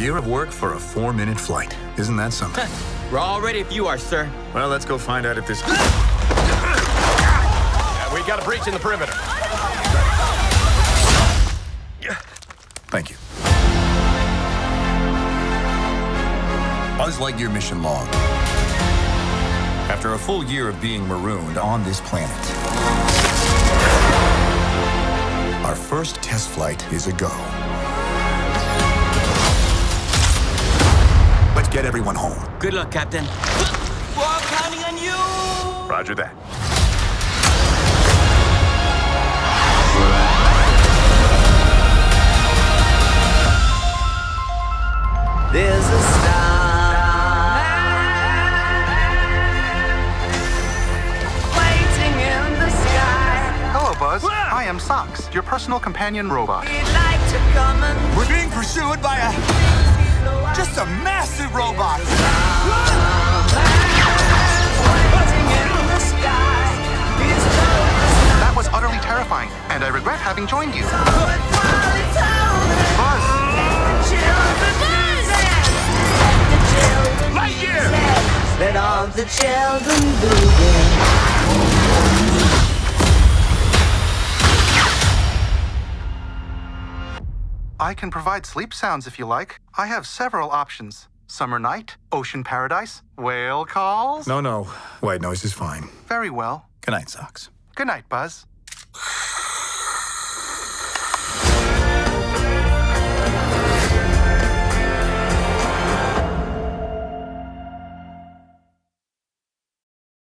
year of work for a four-minute flight. Isn't that something? We're all ready if you are, sir. well, let's go find out if this... We got a breach in the perimeter. Thank you. Buzz Lightyear mission log. After a full year of being marooned on this planet, our first test flight is a go. Get everyone home. Good luck, Captain. We're all counting on you! Roger that. There's a star waiting in the sky. Hello, Buzz. I am Sox, your personal companion robot. We'd like to come and We're being pursued by a and I regret having joined you. but while it's over, Buzz, the children dance. The children Lightyear! Let all the children do it. I can provide sleep sounds if you like. I have several options. Summer night, ocean paradise, whale calls. No, no. White noise is fine. Very well. Good night, Sox. Good night, Buzz.